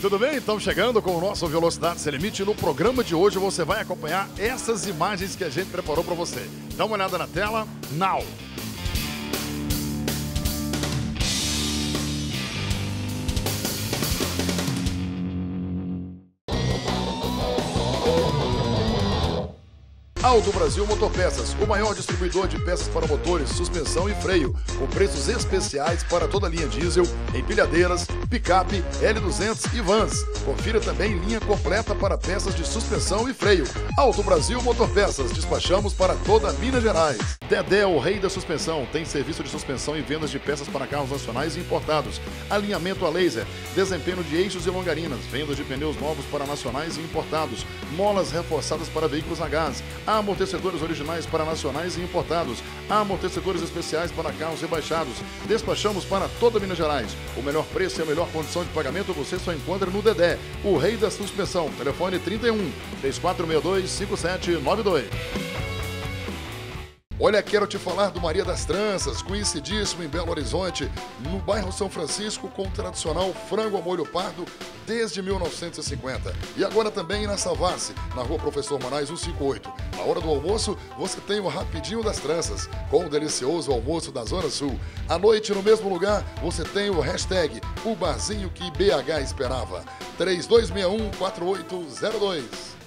tudo bem? Estamos chegando com o nosso Velocidade Sem Limite. No programa de hoje você vai acompanhar essas imagens que a gente preparou para você. Dá uma olhada na tela, now! Auto Brasil Motopeças, o maior distribuidor de peças para motores, suspensão e freio, com preços especiais para toda a linha diesel, empilhadeiras, picape, L200 e vans. Confira também linha completa para peças de suspensão e freio. Auto Brasil Motopeças, despachamos para toda Minas Gerais. Dedé, o rei da suspensão, tem serviço de suspensão e vendas de peças para carros nacionais e importados, alinhamento a laser, desempenho de eixos e longarinas, vendas de pneus novos para nacionais e importados, molas reforçadas para veículos a gás, amortecedores originais para nacionais e importados, amortecedores especiais para carros rebaixados. Despachamos para toda Minas Gerais. O melhor preço e a melhor condição de pagamento você só encontra no Dedé, o rei da suspensão. Telefone 31 3462 5792. Olha, quero te falar do Maria das Tranças, conhecidíssimo em Belo Horizonte, no bairro São Francisco, com o tradicional frango a molho pardo desde 1950. E agora também na Savassi, na rua Professor Moraes 158. Na hora do almoço, você tem o Rapidinho das Tranças, com o delicioso almoço da Zona Sul. À noite, no mesmo lugar, você tem o hashtag O Barzinho que BH esperava. 3261 4802.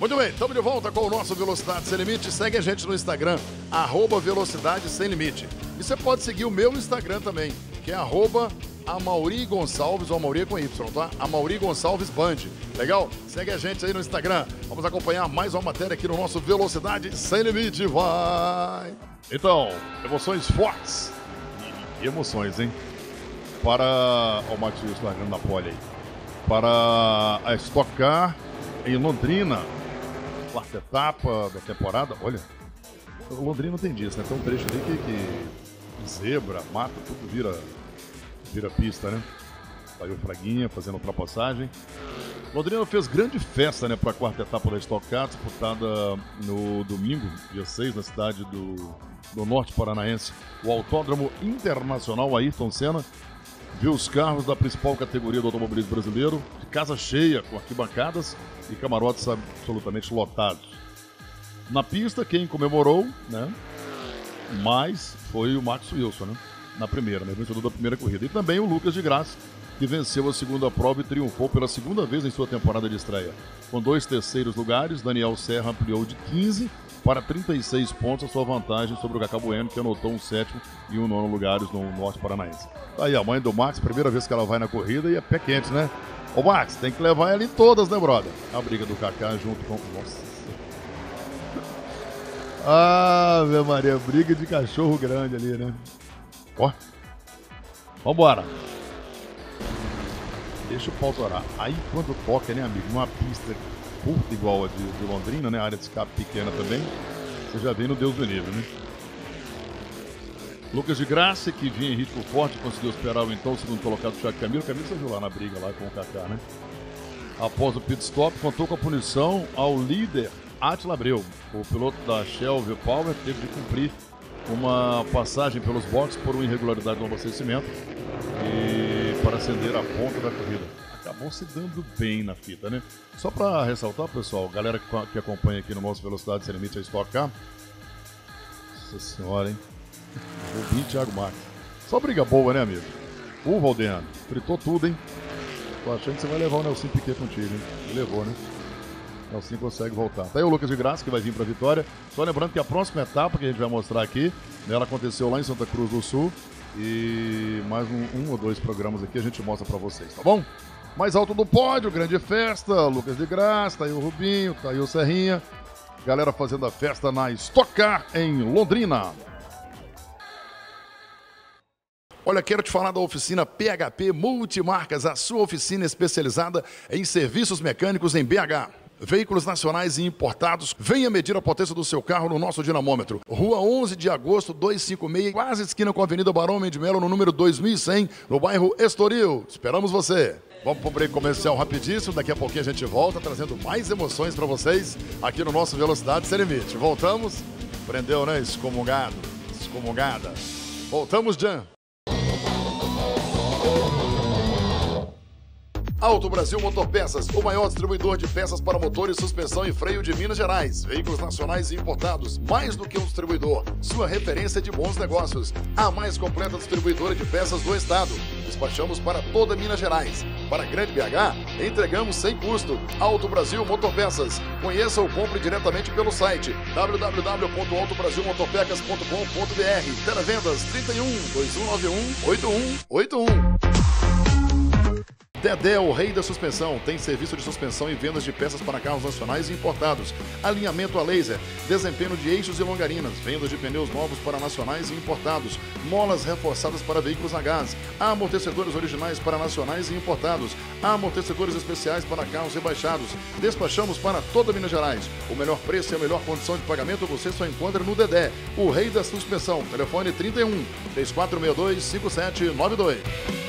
Muito bem, estamos de volta com o nosso Velocidade Sem Limite. Segue a gente no Instagram, arroba Velocidade Sem Limite. E você pode seguir o meu Instagram também, que é arroba Amauri Gonçalves, ou Amauri com Y, tá? Amauri Gonçalves Band. Legal? Segue a gente aí no Instagram. Vamos acompanhar mais uma matéria aqui no nosso Velocidade Sem Limite. Vai! Então, emoções fortes. E emoções, hein? Para. Ó, o Matias largando na pole aí. Para a Stock Car em Londrina, quarta etapa da temporada. Olha, Londrina não tem disso, né? Tem um trecho ali que, que zebra, mata, tudo vira, vira pista, né? Saiu Fraguinha fazendo ultrapassagem. Londrina fez grande festa né, para a quarta etapa da Stock Car, disputada no domingo, dia 6, na cidade do, do Norte Paranaense. O Autódromo Internacional Ayrton Senna viu os carros da principal categoria do automobilismo brasileiro de casa cheia, com arquibancadas e camarotes absolutamente lotados. Na pista, quem comemorou, né? Mais foi o Max Wilson, né? Na primeira, né? Vencedor da primeira corrida. E também o Lucas de Graça, que venceu a segunda prova e triunfou pela segunda vez em sua temporada de estreia. Com dois terceiros lugares, Daniel Serra ampliou de 15 para 36 pontos a sua vantagem sobre o Cacá Bueno, que anotou um sétimo e um nono lugares no Norte Paranaense. Aí a mãe do Max, primeira vez que ela vai na corrida e é pé quente, né? Ô Max, tem que levar ela em todas, né, brother? A briga do Kaká junto com. Nossa. Ah, meu Maria, briga de cachorro grande ali, né? Ó. Vambora. Deixa o pau torar. Aí quando toca, né, amigo? Numa pista curta igual a de, de Londrina, né? A área de escape pequena também. Você já vem no Deus do livro, né? Lucas de Graça, que vinha em ritmo forte, conseguiu esperar o então segundo colocado Thiago Camilo. Camilo viu lá na briga lá com o Kaká, né? Após o pit stop, contou com a punição ao líder Atila Abreu. O piloto da Shell V-Power teve de cumprir uma passagem pelos boxes por uma irregularidade no abastecimento e para acender a ponta da corrida. Acabou se dando bem na fita, né? Só para ressaltar, pessoal, galera que acompanha aqui no nosso Velocidade Sem Limite a Stock Car. Nossa senhora, hein? Rubinho Thiago Marques. Só briga boa, né, amigo? O Valdeano, fritou tudo, hein? Tô achando que você vai levar o Nelson Piquet contigo, hein? Levou, né? Nelson consegue voltar. Tá aí o Lucas de Graça, que vai vir pra vitória. Só lembrando que a próxima etapa que a gente vai mostrar aqui, né, ela aconteceu lá em Santa Cruz do Sul. E mais um, um ou dois programas aqui a gente mostra pra vocês, tá bom? Mais alto do pódio, grande festa, Lucas de Graça, tá aí o Rubinho, tá aí o Serrinha. Galera fazendo a festa na Stock Car em Londrina. Olha, quero te falar da oficina PHP Multimarcas, a sua oficina especializada em serviços mecânicos em BH. Veículos nacionais e importados. Venha medir a potência do seu carro no nosso dinamômetro. Rua 11 de agosto, 256, quase esquina com a Avenida Barão Mendes Melo, no número 2100, no bairro Estoril. Esperamos você. Vamos para o break comercial rapidíssimo. Daqui a pouquinho a gente volta trazendo mais emoções para vocês aqui no nosso Velocidade Sem Limite. Voltamos. Prendeu, né? Excomungado. Excomungada. Voltamos, Jan. Auto Brasil Motopeças, o maior distribuidor de peças para motores, suspensão e freio de Minas Gerais. Veículos nacionais e importados, mais do que um distribuidor. Sua referência de bons negócios. A mais completa distribuidora de peças do estado. Despachamos para toda Minas Gerais. Para Grande BH, entregamos sem custo. Auto Brasil Motopeças. Conheça ou compre diretamente pelo site www.autobrasilmotopecas.com.br. Televendas 31 2191 8181. Dedé, o rei da suspensão, tem serviço de suspensão e vendas de peças para carros nacionais e importados, alinhamento a laser, desempenho de eixos e longarinas, vendas de pneus novos para nacionais e importados, molas reforçadas para veículos a gás, amortecedores originais para nacionais e importados, amortecedores especiais para carros rebaixados. Despachamos para toda Minas Gerais. O melhor preço e a melhor condição de pagamento você só encontra no Dedé, o rei da suspensão. Telefone 31 3462 5792.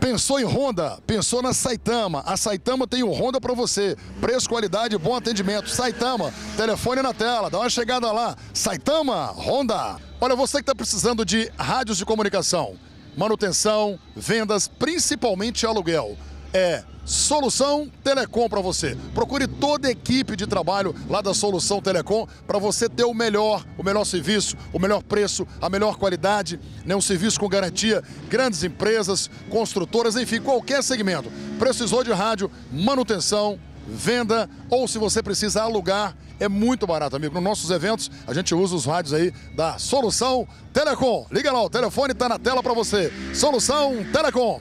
Pensou em Honda? Pensou na Saitama. A Saitama tem o Honda para você. Preço, qualidade, bom atendimento. Saitama, telefone na tela, dá uma chegada lá. Saitama, Honda. Olha, você que está precisando de rádios de comunicação, manutenção, vendas, principalmente aluguel. É Solução Telecom para você. Procure toda a equipe de trabalho lá da Solução Telecom para você ter o melhor, o melhor serviço, o melhor preço, a melhor qualidade, né? um serviço com garantia. Grandes empresas, construtoras, enfim, qualquer segmento. Precisou de rádio, manutenção, venda ou se você precisa alugar, é muito barato, amigo. Nos nossos eventos, a gente usa os rádios aí da Solução Telecom. Liga lá, o telefone está na tela para você. Solução Telecom.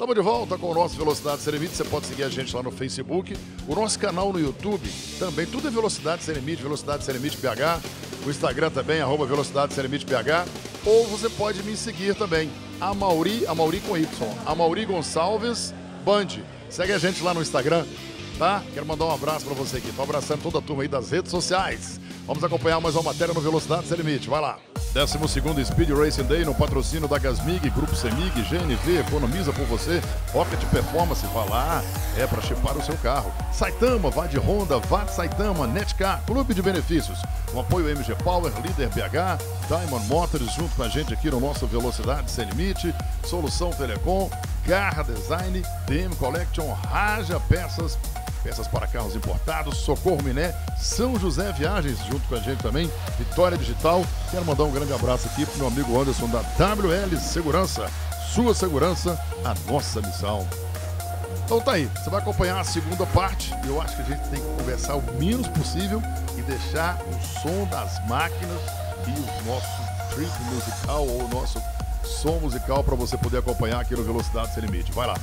Estamos de volta com o nosso Velocidade Sem Limite. Você pode seguir a gente lá no Facebook. O nosso canal no YouTube também. Tudo é Velocidade Sem Limite, Velocidade Sem Limite BH. O Instagram também, arroba Velocidade Sem Limite BH. Ou você pode me seguir também, a Mauri, a Mauri com Y, a Mauri Gonçalves Band. Segue a gente lá no Instagram, tá? Quero mandar um abraço para você aqui. Tô abraçando toda a turma aí das redes sociais. Vamos acompanhar mais uma matéria no Velocidade Sem Limite. Vai lá. 12 Speed Racing Day no patrocínio da Gasmig, Grupo Semig, GNV, economiza por você. Rocket Performance, vá lá, é para chipar o seu carro. Saitama, vá de Honda, vá de Saitama, Netcar, Clube de Benefícios. O apoio MG Power, Líder BH, Diamond Motors, junto com a gente aqui no nosso Velocidade Sem Limite, Solução Telecom, Garra Design, DM Collection, Raja Peças, peças para carros importados, Socorro Miné, São José Viagens, junto com a gente também, Vitória Digital. Quero mandar um grande abraço aqui para o meu amigo Anderson da WL Segurança. Sua segurança, a nossa missão. Então tá aí, você vai acompanhar a segunda parte. e Eu acho que a gente tem que conversar o menos possível e deixar o som das máquinas e o nosso trip musical ou o nosso som musical para você poder acompanhar aqui no Velocidade Sem Limite. Vai lá.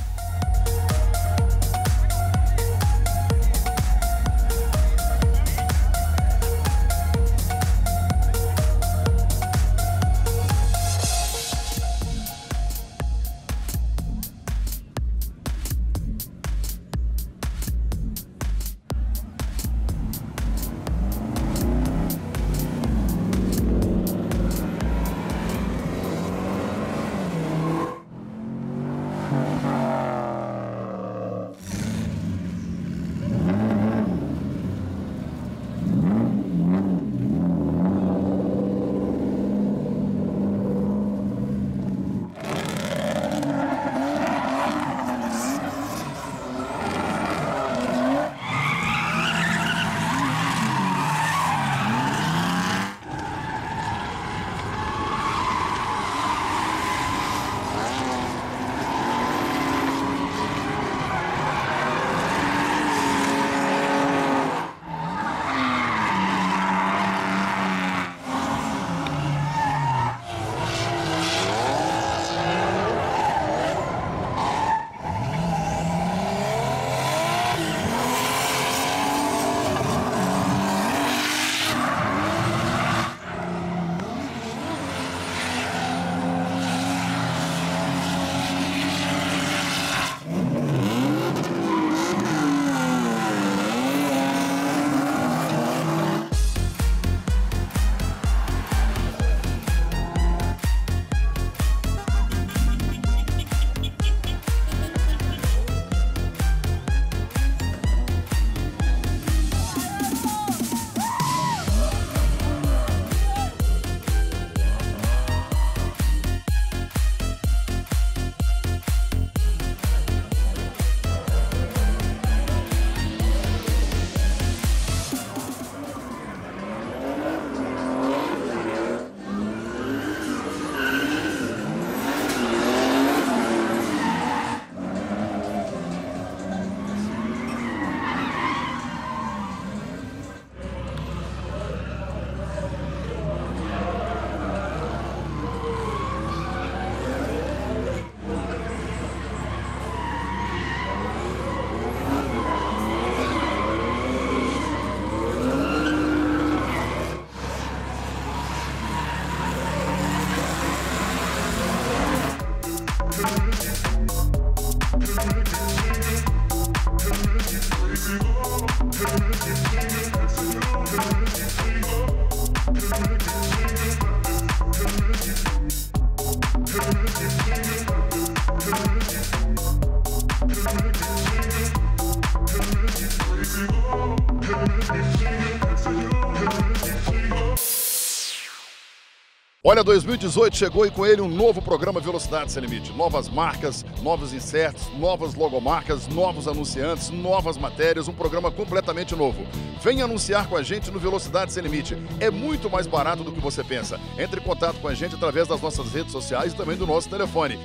Olha, 2018 chegou e com ele um novo programa Velocidade Sem Limite. Novas marcas, novos inserts, novas logomarcas, novos anunciantes, novas matérias, um programa completamente novo. Venha anunciar com a gente no Velocidade Sem Limite. É muito mais barato do que você pensa. Entre em contato com a gente através das nossas redes sociais e também do nosso telefone.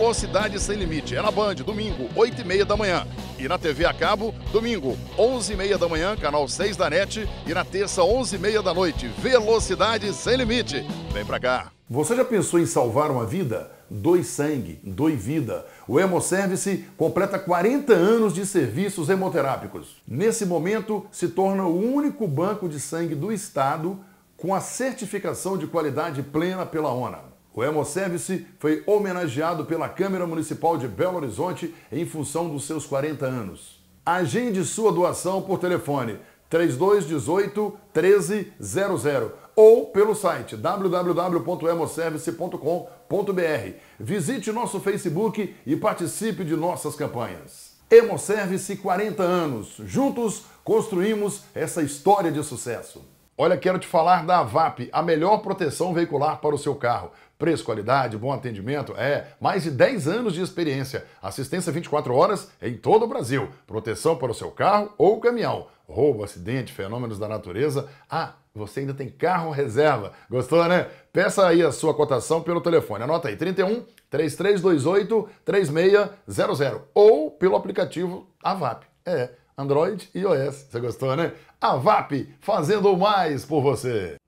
Velocidade Sem Limite. É na Band, domingo, 8 e meia da manhã. E na TV a cabo, domingo, 11 e meia da manhã, canal 6 da NET. E na terça, 11 e meia da noite. Velocidade Sem Limite. Vem pra cá. Você já pensou em salvar uma vida? Doe sangue, doe vida. O Hemoservice completa 40 anos de serviços hemoterápicos. Nesse momento, se torna o único banco de sangue do Estado com a certificação de qualidade plena pela ONA. O Hemoservice foi homenageado pela Câmara Municipal de Belo Horizonte em função dos seus 40 anos. Agende sua doação por telefone 3218 1300 ou pelo site www.hemoservice.com.br. Visite nosso Facebook e participe de nossas campanhas. Hemoservice 40 anos. Juntos construímos essa história de sucesso. Olha, quero te falar da VAP, a melhor proteção veicular para o seu carro. Preço, qualidade, bom atendimento, é mais de 10 anos de experiência. Assistência 24 horas em todo o Brasil. Proteção para o seu carro ou caminhão. Roubo, acidente, fenômenos da natureza. Ah, você ainda tem carro reserva. Gostou, né? Peça aí a sua cotação pelo telefone. Anota aí: 31 3328 3600 ou pelo aplicativo Avap. É, Android e iOS. Você gostou, né? Avap, fazendo mais por você.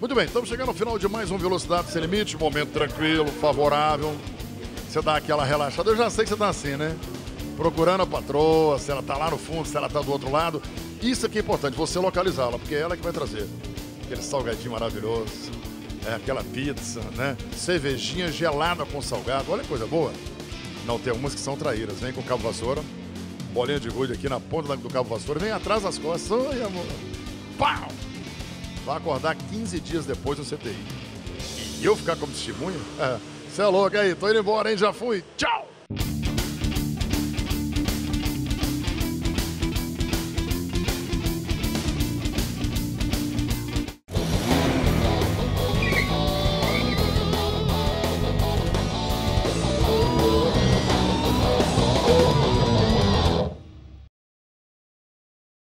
Muito bem, estamos chegando ao final de mais um Velocidade Sem Limite, momento tranquilo, favorável. Você dá aquela relaxada. Eu já sei que você está assim, né? Procurando a patroa, se ela está lá no fundo, se ela está do outro lado. Isso aqui é importante, você localizá-la, porque é ela que vai trazer. Aquele salgadinho maravilhoso, é aquela pizza, né? Cervejinha gelada com salgado. Olha que coisa boa. Não, tem algumas que são traíras. Vem com cabo vassoura, bolinha de gude aqui na ponta do cabo vassoura, vem atrás das costas. Oi, amor. Pau! Vai acordar 15 dias depois no CTI. E eu ficar como testemunha? É, você é louco aí, tô indo embora, hein? Já fui. Tchau!